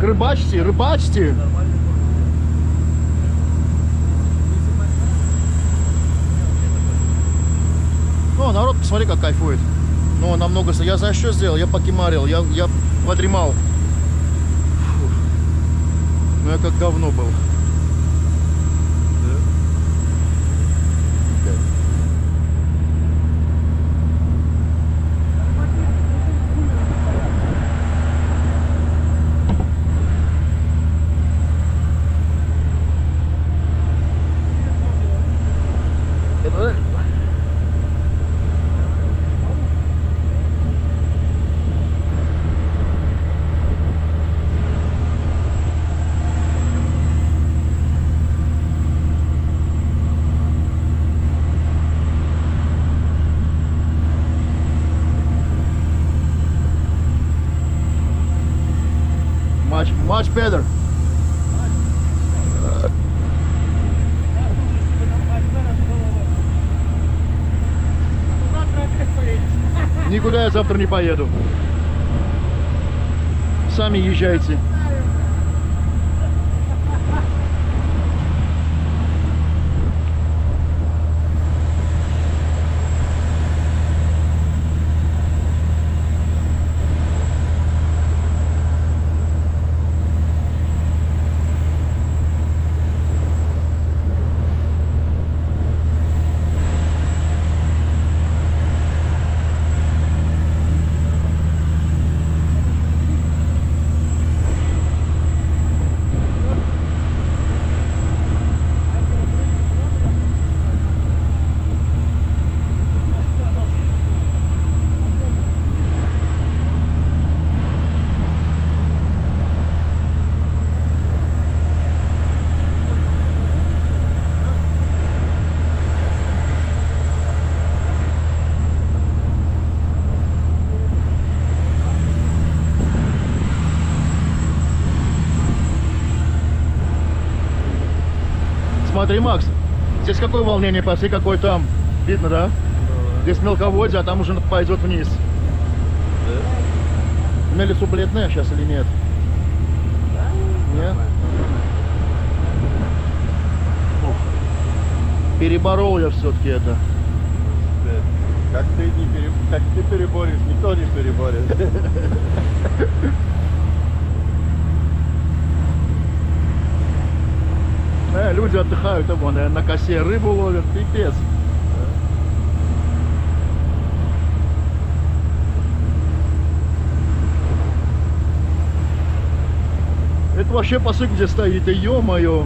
рыбачьте, рыбачьте. Ну, народ, посмотри, как кайфует. Ну, намного... Я знаешь, что сделал? Я покемарил, я, я подремал. Фу. Ну, я как говно был. Much, much better. Никуда я завтра не поеду. Сами езжайте. Смотри, Макс, здесь какое волнение, посмотри, какой там. Видно, да? Здесь мелководье, а там уже пойдет вниз. На лесу бледная сейчас или нет? Нет? Ух. Переборол я все-таки это. Как ты, не пере... как ты переборешь, никто не переборет. Э, люди отдыхают, а вон, э, на косе рыбу ловят, пипец. Это вообще посык где стоит, да ё-моё.